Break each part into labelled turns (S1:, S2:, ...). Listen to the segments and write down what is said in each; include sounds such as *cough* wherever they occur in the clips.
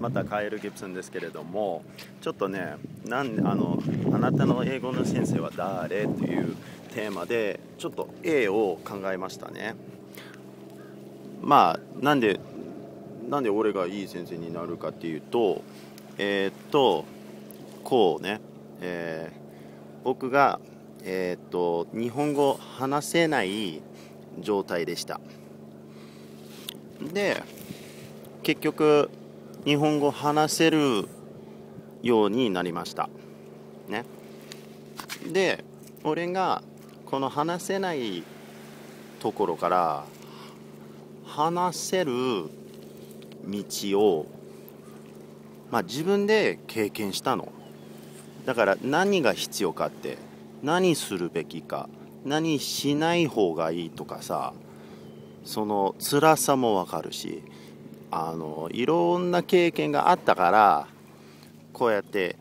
S1: またカエル・ギブソンですけれどもちょっとねなんあのあなたの英語の先生は誰というテーマでちょっと A を考えましたね。まあなんでなんで俺がいい先生になるかっていうとえー、っとこうね、えー、僕がえー、っと日本語話せない状態でした。で結局日本語話せるようになりました。ね。で俺がこの話せないところから話せる道を、まあ、自分で経験したの。だから何が必要かって何するべきか何しない方がいいとかさその辛さもわかるしあのいろんな経験があったからこうやって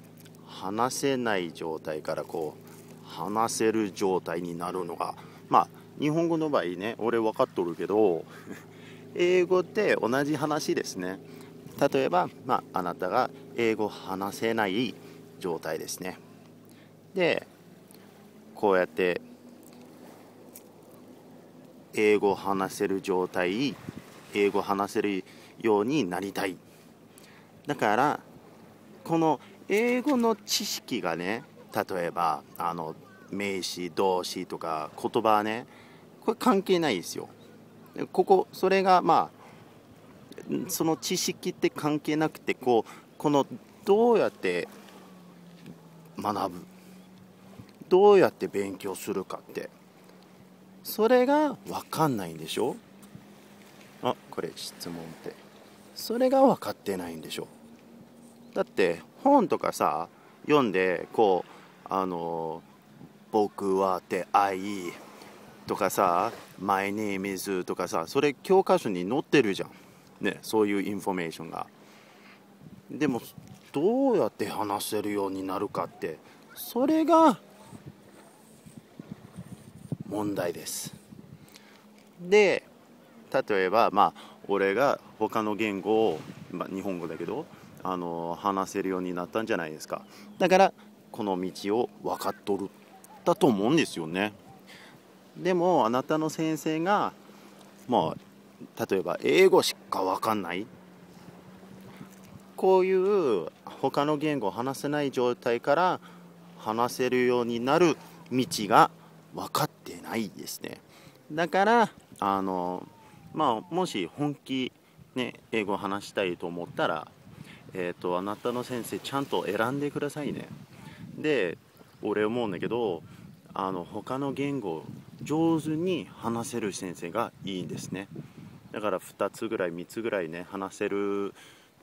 S1: 話せない状態からこう話せる状態になるのがまあ日本語の場合ね俺分かっとるけど *laughs* 英語って同じ話ですね。例えば、まあ、あなたが英語話せない状態ですね。でこうやって英語話せる状態英語話せるようになりたい。だからこの英語の知識がね例えばあの名詞動詞とか言葉ねこれ関係ないですよ。ここそれがまあその知識って関係なくてこうこのどうやって学ぶどうやって勉強するかってそれが分かんないんでしょ？あこれ質問って。それが分かってないんでしょ。だって本とかさ読んでこうあの「僕は」って「愛」とかさ「My name is」とかさそれ教科書に載ってるじゃん。ねそういうインフォメーションが。でもどうやって話せるようになるかってそれが問題です。で例えばまあ俺が他の言語を、まあ、日本語だけどあの話せるようになったんじゃないですか。だからこの道を分かっとるだと思うんですよね。でもあなたの先生がまあ例えば英語しか分かんない。こういう他の言語を話せない状態から話せるようになる道が分かってないですね。だからあのまあもし本気ね英語を話したいと思ったらえーと、あなたの先生ちゃんと選んでくださいね。で俺思うんだけどあの他の言語上手に話せる先生がいいんですね。だから2つぐらい3つぐらいね話せる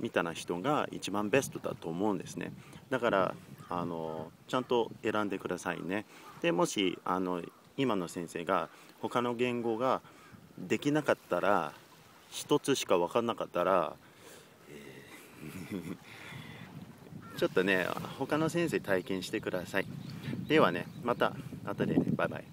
S1: みたいな人が一番ベストだと思うんですね。だからあのちゃんと選んでくださいね。でもしあの今の先生が他の言語ができなかったら1つしか分かんなかったらちょっとね他の先生体験してください。ではねまた後でねバイバイ。